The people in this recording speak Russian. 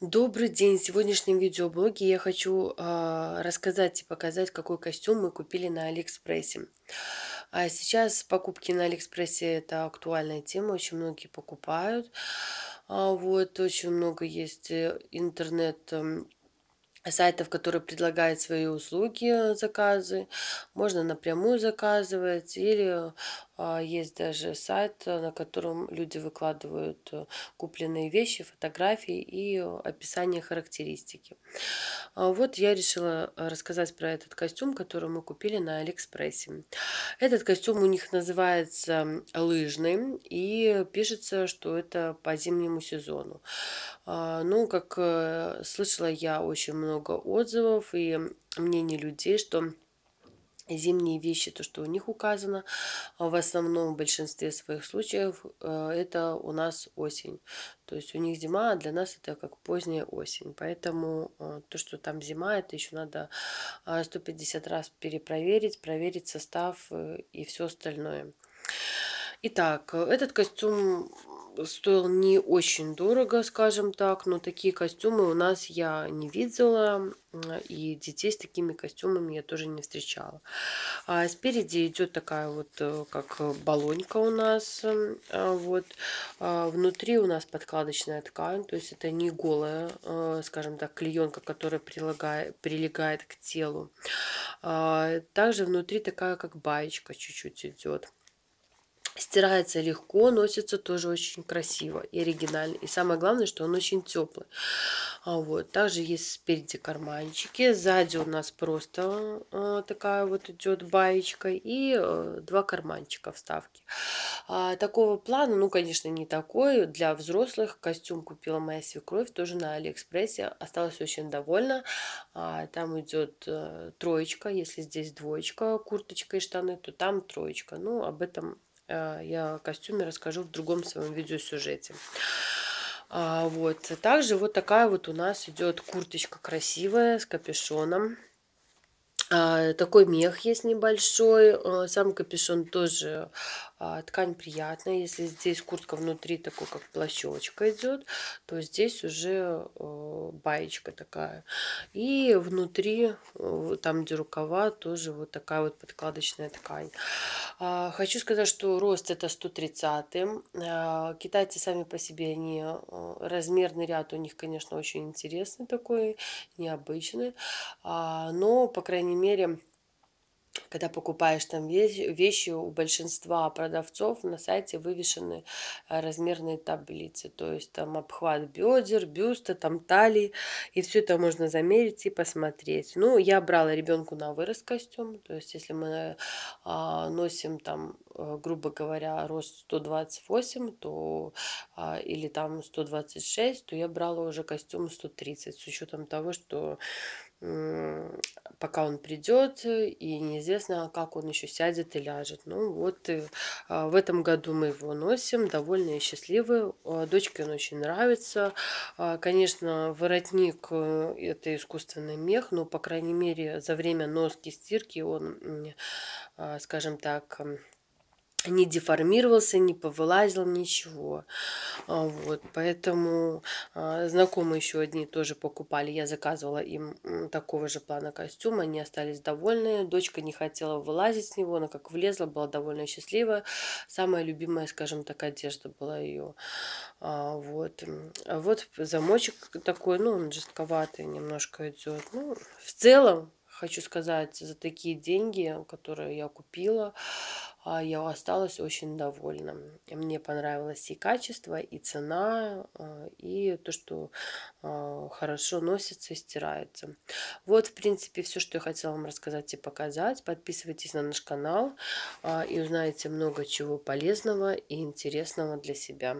Добрый день! В сегодняшнем видеоблоге я хочу а, рассказать и показать, какой костюм мы купили на Алиэкспрессе. А сейчас покупки на Алиэкспрессе это актуальная тема, очень многие покупают. А, вот, очень много есть э, интернет эм, сайтов, которые предлагают свои услуги, заказы. Можно напрямую заказывать или есть даже сайт, э, на котором люди выкладывают э, купленные вещи, фотографии и описание характеристики. А, вот я решила э, рассказать про этот костюм, который мы купили на Алиэкспрессе. Этот костюм у них называется лыжный и пишется, что это по зимнему сезону. А, ну, как слышала я очень много отзывов и мнений людей, что зимние вещи, то, что у них указано, а в основном в большинстве своих случаев э, это у нас осень. То есть у них зима, а для нас это как поздняя осень. Поэтому э, то, что там зима, это еще надо 150 раз перепроверить, проверить состав э, и все остальное. Итак, этот костюм стоил не очень дорого, скажем так, но такие костюмы у нас я не видела, и детей с такими костюмами я тоже не встречала. А спереди идет такая вот, э, как баллонька у нас, а вот. А внутри у нас подкладочная ткань, то есть это не голая, э, скажем так, клеенка, которая прилагает, прилегает к телу. А также внутри такая, как баечка чуть-чуть идет. Стирается легко, носится тоже очень красиво и оригинально. И самое главное, что он очень теплый. А вот. Также есть спереди карманчики. Сзади у нас просто э, такая вот идет баечка. И э, два карманчика вставки. А, такого плана, ну, конечно, не такой. Для взрослых костюм купила моя свекровь тоже на Алиэкспрессе. Осталась очень довольна. А, там идет э, троечка. Если здесь двоечка, курточка и штаны, то там троечка. Ну, об этом я о костюме расскажу в другом своем видеосюжете. А, вот. Также вот такая вот у нас идет курточка красивая с капюшоном. А, такой мех есть небольшой. Э, сам капюшон тоже ткань приятная. Если здесь куртка внутри такой, как плащевочка идет, то здесь уже э, баечка такая. И внутри, э, там где рукава, тоже вот такая вот подкладочная ткань. А, хочу сказать, что рост это 130. А, китайцы сами по себе, они э, размерный ряд у них, конечно, очень интересный такой, необычный. Но, по крайней мере, когда покупаешь там вещи, у большинства продавцов на сайте вывешены э, размерные таблицы. То есть там обхват бедер, бюста, там талии. И все это можно замерить и посмотреть. Ну, я брала ребенку на вырос костюм. То есть если мы а, носим там, э, грубо говоря, рост 128, то а, или там 126, то я брала уже костюм 130. С учетом того, что пока он придет, и неизвестно, как он еще сядет и ляжет. Ну вот э, а, в этом году мы его носим, довольны и счастливы. А, дочке он очень нравится. А, конечно, воротник э, это искусственный мех, но, по крайней мере, за время носки, стирки он, скажем так, не деформировался, не повылазил, ничего. А, вот, поэтому а, знакомые еще одни тоже покупали. Я заказывала им такого же плана костюм. Они остались довольны. Дочка не хотела вылазить с него. Она как влезла, была довольно счастлива. Самая любимая, скажем так, одежда была ее. А, вот. вот замочек такой, ну, он жестковатый немножко идет. Ну, в целом, хочу сказать, за такие деньги, которые я купила, я осталась очень довольна. Мне понравилось и качество, и цена, а, и то, что а, хорошо носится и стирается. Вот, в принципе, все, что я хотела вам рассказать и показать. Подписывайтесь на наш канал и узнаете много чего полезного и интересного для себя.